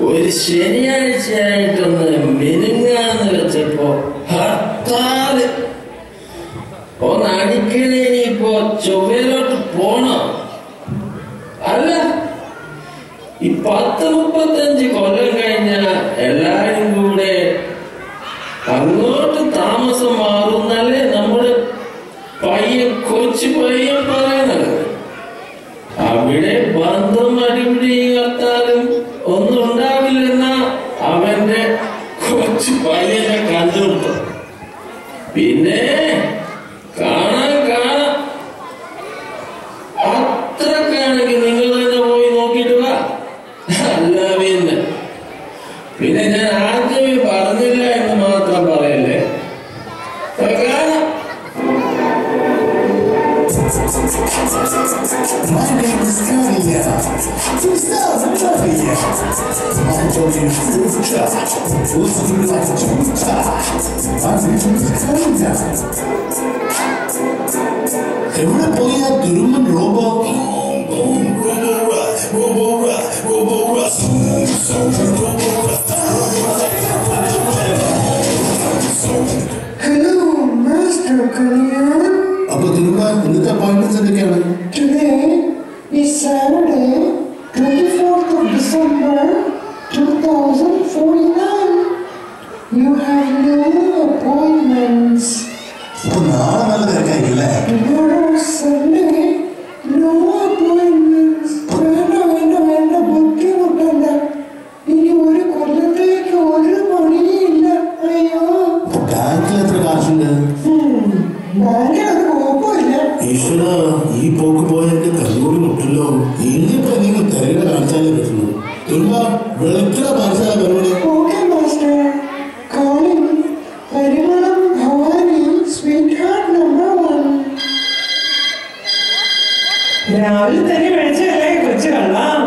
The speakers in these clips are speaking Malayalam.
ഒരു ശനിയാഴ്ചയായിട്ടൊന്ന് മിനുങ്ങാന്ന് വെച്ചപ്പോ ഹർത്താൽ. ഒന്ന് അടിക്കണേ ഇനിയിപ്പോ ചൊവ്വയിലോട്ട് പോണോ? അല്ല. ഈ പത്ത് മുപ്പത്തഞ്ച് കൊല്ലം കഴിഞ്ഞ എല്ലാരും കൂടെ അങ്ങോട്ട് താമസം മാറുന്നല്ലേ നമ്മുടെ പയ്യൻ കൊച്ചു പയ്യൻ പറയുന്നത്. അവിടെ ബന്ധം അടിപിടിയും കൊച്ചു പയ്യനെ കണ്ടുപിടുത്തം പിന്നെ Boom Boom Hello Master Kalyan Today is Saturday. Appointments. അപ്പൊ നാളെ நான் அழுத்தறி வச்சு கொச்சு வரலாம்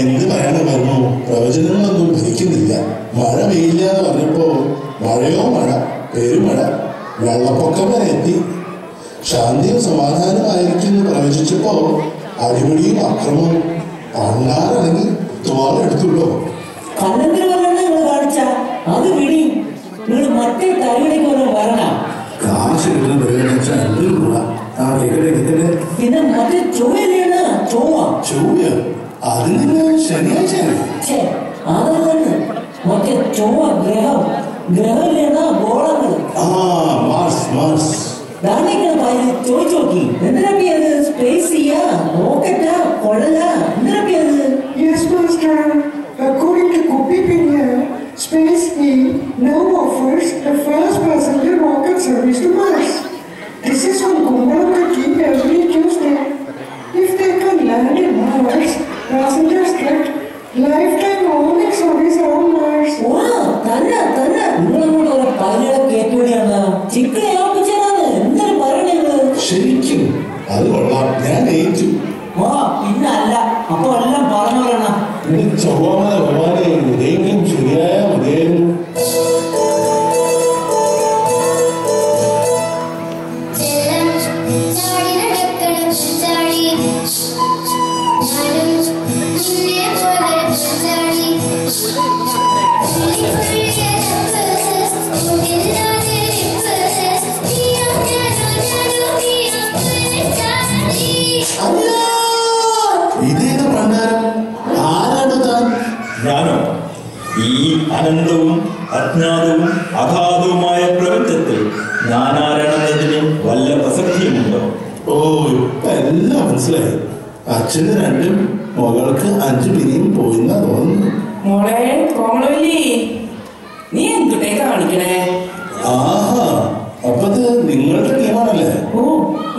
എന്ത് മഴ പറഞ്ഞു? പ്രവചനങ്ങളൊന്നും ഭരിക്കുന്നില്ല മഴ പെയ്യില്ല എന്ന് പറഞ്ഞപ്പോ മഴയോ മഴ പെരുമഴ വെള്ളപ്പൊക്കം വരെ എത്തി. ശാന്തിയും സമാധാനമായിരിക്കും എന്ന് പ്രവചിച്ചപ്പോ അടിപിടിയും അക്രമവും പറഞ്ഞ നിങ്ങൾ കാണിച്ച? അത് നിങ്ങൾ മറ്റേ തലയിലേക്ക് വരണം. കാശ് കിട്ടുന്ന Space E now offers the first passenger rocket service to Mars. 11 hours passenger get lifetime only service hours. Wow, தர்ற தர்ற உங்களோட ஒரு பயிரை கேட்கவேண்டா சிக்கன் யோசிச்சாது எந்த பயிரில் ശരിക്കും അത് കൊള്ളാം ഞാൻ ജയിച്ചു വാ പിന്നല്ല അപ്പൊ എല്ലാം പറഞ്ഞു പറയണം ചൊവ്വാമത ഭഗവാനെ ഉദയങ്ങളും ശരിയായ ഉദയങ്ങളും അനന്തവും അജ്ഞാതവും അഗാധവുമായ പ്രപഞ്ചത്തിൽ ഞാനാരാണെന്നതിന് വല്ല പ്രസക്തിയുമുണ്ടോ? ഓ എല്ലാം മനസ്സിലായി. അച്ഛന് രണ്ടും മകൾക്ക് അഞ്ചു പിരിയും പോയിന്നാ തോന്നുന്നു. മോളെ നീ എന്തുട്ടേ കാണിക്കണേ? ആഹാ അപ്പത് നിങ്ങളുടെ ടീമാണല്ലേ? ഓ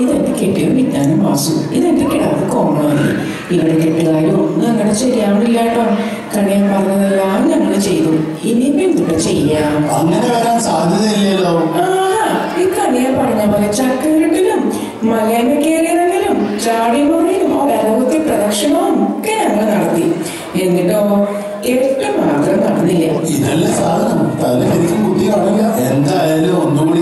ഇതെന്റെ കെട്ടിയ വിജ്ഞാനം വാസു. ഇതെന്റെ കിടാവ് കോമളവല്ലി ഇവിടെ കെട്ടുകാരും ഒന്നും അങ്ങനെ ശരിയാവണില്ല കേട്ടോ. കണിയാൻ പറഞ്ഞതെല്ലാം ഞങ്ങൾ ചെയ്തു. ഇനിയിപ്പോ എന്തുട്ട ചെയ്യാം? അങ്ങനെ വരാൻ സാധ്യതയില്ലല്ലോ. ഈ കണിയൻ പറഞ്ഞ പോലെ ചക്കരട്ടിലും മലയമ കയറിയതെങ്കിലും ചാടി മുറിയും ഒരനവധി പ്രദക്ഷിണവും ഒക്കെ ഞങ്ങൾ നടത്തി. എന്നിട്ടോ എട്ട് മാത്രം നടന്നില്ല. ഇതല്ല സാധനം? തല കുട്ടി കാണില്ല എന്തായാലും ഒന്നുകൂടി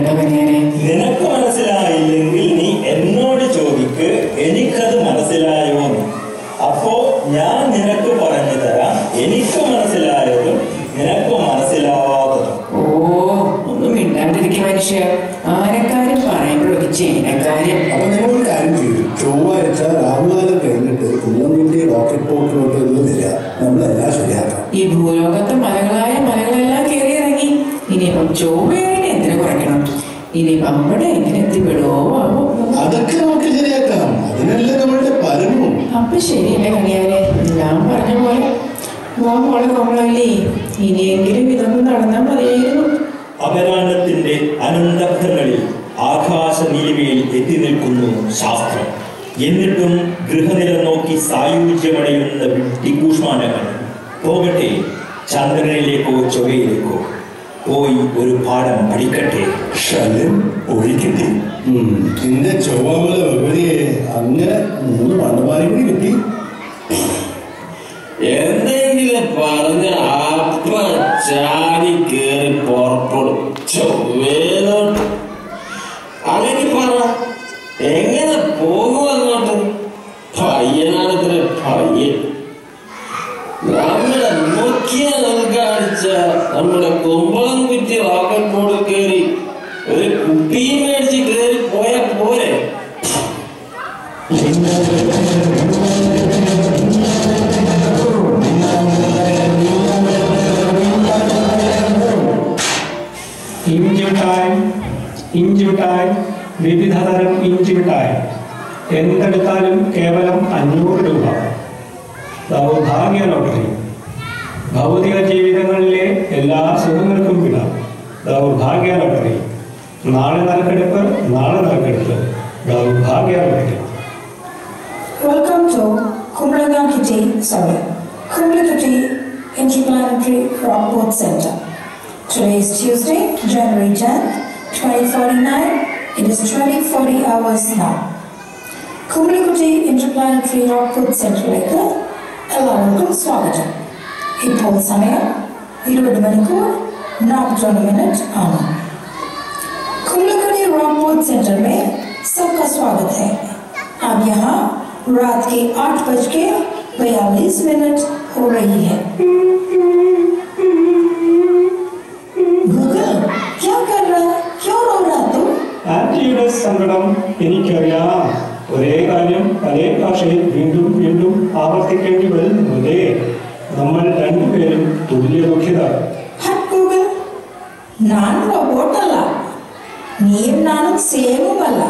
നിനക്ക് അവിടെ എങ്ങനെ എത്തിപ്പെടുവോ? ആവോ അതൊക്കെ നമുക്ക് ശരിയാക്കാം. അതിനല്ലേ നമ്മളുടെ പരമവും അപ്പൊ ശരിയല്ലേ കണിയാരെ ഞാൻ പറഞ്ഞ പോലെ മോളെ കൊള്ളല്ലേ ഇനിയെങ്കിലും ഇതൊന്നും നടന്നാൽ മതിയായിരുന്നു. അപരാണത്തിന്റെ അനന്തഘങ്ങളിൽ ആകാശ നീലിമയിൽ എത്തി നിൽക്കുന്നു ശാസ്ത്രം. എന്നിട്ടും ഗൃഹനില നോക്കി സായുജ്യമടയുന്ന വിട്ടികൂഷ്മാനങ്ങൾ പോകട്ടെ ചന്ദ്രനിലേക്കോ ചൊവ്വയിലേക്കോ. പോയി ഒരു പാഠം പഠിക്കട്ടെ? ശല്യം ഒഴിക്കട്ടെ. നിന്റെ ചൊവ്വാമല ഭഗവതിയെ അങ്ങനെ മൂന്ന് മണ്ണുമാരി കൂടി കിട്ടി. എന്തെങ്കിലും പറഞ്ഞ അപ്പ ചാടി കയറി പുറപ്പെടും. ചൊവ്വേലോട്ട് എന്തെടുത്താലും കേവലം അഞ്ഞൂറ് രൂപ ദൗർഭാഗ്യ ലോട്ടറി ഭൗതിക ജീവിതങ്ങളിലെ എല്ലാ സുഖങ്ങൾക്കും വിട ദൗർഭാഗ്യ ലോട്ടറി നാളെ നറുക്കെടുപ്പ് നാളെ നറുക്കെടുപ്പ് ദൗർഭാഗ്യ lottery to Kumlaga Kitty, sorry, Kumla Kitty Interplanetary Rockport Center. Today is Tuesday, January 10th, 2049. It is 2040 hours now. കുമ്പളക്കുട്ടി interplanetary റോക്ക്വുഡ് സെന്ററിലേക്ക് എല്ലാവർക്കും സ്വാഗതം ഇപ്പോൾ സമയം ഇരുപത് മണിക്കൂർ നാൽപ്പത്തൊന്ന് മിനിറ്റ് ആണ് कुमलकड़ी रॉकवुड सेंटर में सबका स्वागत है अब यहाँ रात के आठ बज के बयालीस मिनट हो रही है गूगल क्या कर रहा है क्यों रो रहा तू ആന്റിയുടെ സങ്കടം എനിക്കറിയാം ഒരേ കാര്യം പല ഭാഷയിൽ വീണ്ടും വീണ്ടും ആവർത്തിക്കേണ്ടി വരുന്നതേ നമ്മൾ രണ്ടുപേരും തുല്യ ദുഃഖിത ಹಟ್ ಗೂಗಲ್ ನಾನು ರೋಬೋಟ್ ಅಲ್ಲ ನೀವು ನಾನು ಸೇಮೂ ಅಲ್ಲ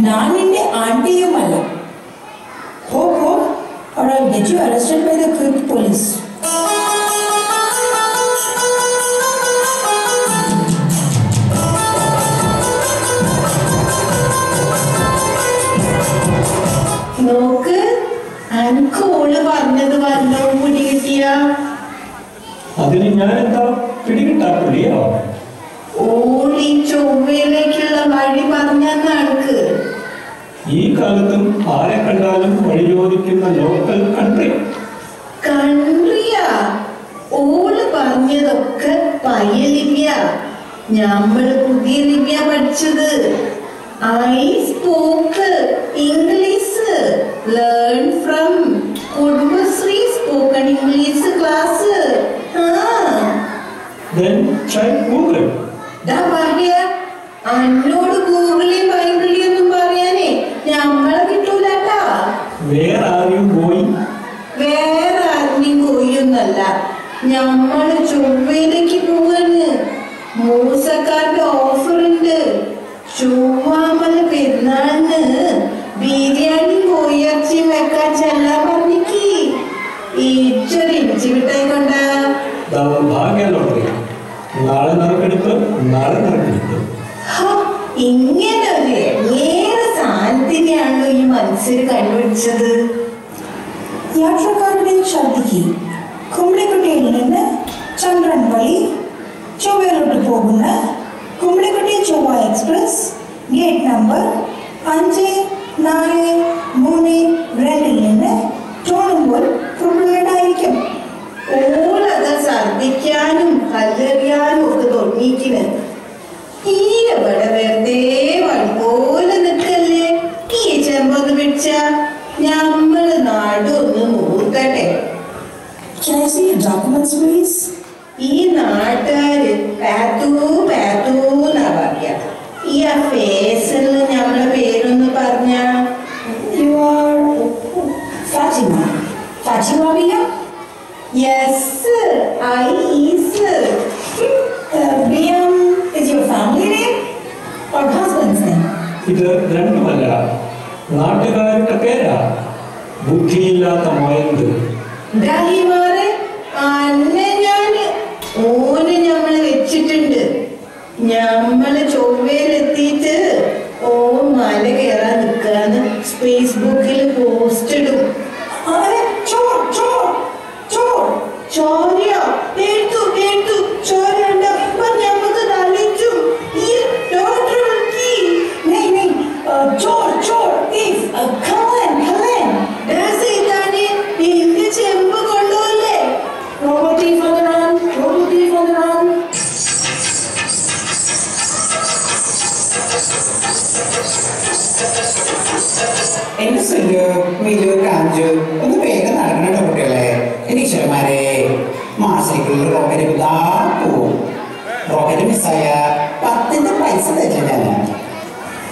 ನಾನು ನಿನ್ನೆ ಆಂಟಿಯೂ ಅಲ್ಲ ಹೋಗ್ ಹೋಗ್ or I'll get മരണവും പിടികിട്ടിയ അതിന് ഞാൻ എന്താ പിടികിട്ടാക്കില്ലയോ ഓടി ചൊവ്വയിലേക്കുള്ള വഴി പറഞ്ഞാൽ നടക്ക് ഈ കാലത്തും ആരെ കണ്ടാലും വഴി ചോദിക്കുന്ന ലോക്കൽ കൺട്രി കൺട്രിയാ. ഓൾ പറഞ്ഞതൊക്കെ പഴയ ലിപ്യ ഞമ്മൾ പുതിയ ലിപ്യ പഠിച്ചത്. I spoke English learn from try Google. ദാ പറയാ അന്നോട് ഗൂഗിളി ബൈബിളി ഒന്നും പറയാനേ ഞമ്മളെ കിട്ടൂലട്ടാ Where are you going? വേറെ ആരുടെയും കൊയ്യൊന്നല്ല ഞമ്മൾ ചൊവ്വയിലേക്ക് പോവാന് മൂസക്കാരുടെ ഓഫർ ഉണ്ട് ചൊവ്വാമല ഛർദിക്കാനും കല്ലെറിയാനും ഒക്കെ തുടങ്ങിയിരിക്കണ് തീരെ ഇവിടെ വെറുതെ വഴി പോലെ നിൽക്കല്ലേ? ഈ ചെമ്പൊന്ന് പിടിച്ച ഞമ്മൾ നാടൊന്ന് നോക്കട്ടെ? ഈ നാട്ടുകാര് പാത്തൂ പാത്തൂന്നാ പറയാ. ഈ ആ ഫേസിൽ ഞമ്മളെ പേരൊന്ന് പറഞ്ഞ. You are Fatima. Fatima Bia? Yes I is Uh, Biam is your family name or husband's name? ഇത് രണ്ടുമല്ല നാട്ടുകാരുടെ പേരാ ബുദ്ധിയില്ലാത്ത മൊയന്ത് ഡാഹിമാറെ അന്നെ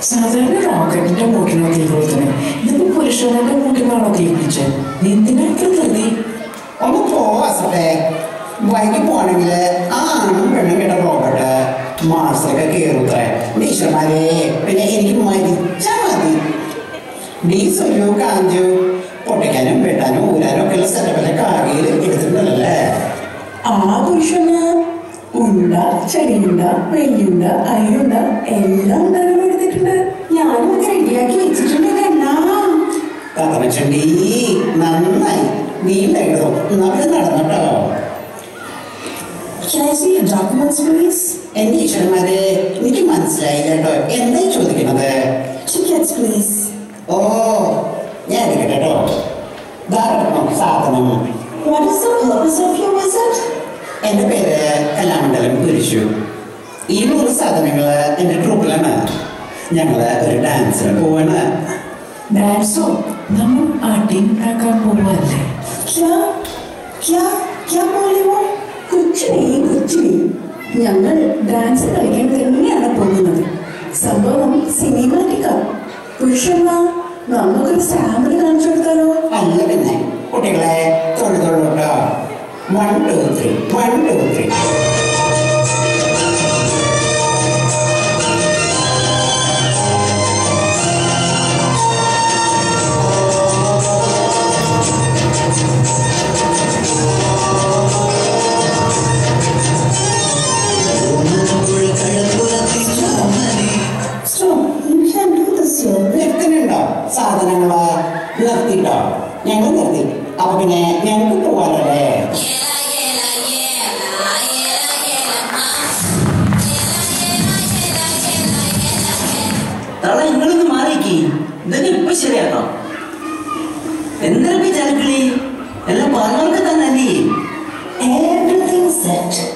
സാധാരണ റോക്കറ്റിന്റെ മൂട്ടിനോ തീ കൊടുത്തത് ഇതിപ്പോ പുരുഷന്റെ മൂട്ടിനാണോ തീ പിടിച്ചത് നീ എന്തിനാ ഇത്ര ധൃതി? ഒന്ന് പോവാസട്ടെ വൈകി പോണെങ്കിൽ ആണും പെണ്ണും കേട്ട പോകട്ടെ. മാർസിലൊക്കെ കയറൂത്രേ ഈശ്വരന്മാരെ പിന്നെ എനിക്ക് മരിച്ചാ മതി. നീ സുല്ലു കാഞ്ചു പൊട്ടിക്കാനും വെട്ടാനും ഊരാനും ഒക്കെ ഉള്ള സ്ഥലമല്ല കാകയിൽ എടുത്തിട്ടുണ്ടല്ലേ ആ പുരുഷന് ഉണ്ട ചെടിയുണ്ട വെല്ലുണ്ട അരിയുണ്ട എല്ലാം ഒക്കെ റെഡിയാക്കി വെച്ചിട്ടുണ്ട് നന്നായി. നീ documents, please? എന്റെ ഈശ്വരന്മാരെ എനിക്ക് മനസ്സിലായില്ല കേട്ടോ. എന്തായി ചോദിക്കുന്നത്? Please. ഓ ഞാൻ എടുക്കട്ടെ കേട്ടോ. ധാരാളം സാധനം. What is the purpose of your visit? എന്റെ പേര് കലാമണ്ഡലം കുരിശു. ഈ മൂന്ന് സാധനങ്ങൾ എന്റെ ട്രൂപ്പിലാണ് ഞങ്ങൾ ഒരു ഡാൻസിന് പോവാണ് ഡാൻസോ നമ്മൾ പാട്ടിയും ഉണ്ടാക്കാൻ പോവല്ലേ കൊച്ചിനെ ഞങ്ങൾ ഡാൻസ് കളിക്കാൻ തന്നെയാണ് പോകുന്നത്. സംഭവം സിനിമാറ്റിക്ക പുരുഷന്മാ നമുക്കൊരു സാമ്പിൾ കാണിച്ചു കൊടുത്താലോ? അല്ല പിന്നെ കുട്ടികളെ തൊഴിൽ തൊഴിലുണ്ടോ one two three one two three Ela é boa, não é ali? Everything set.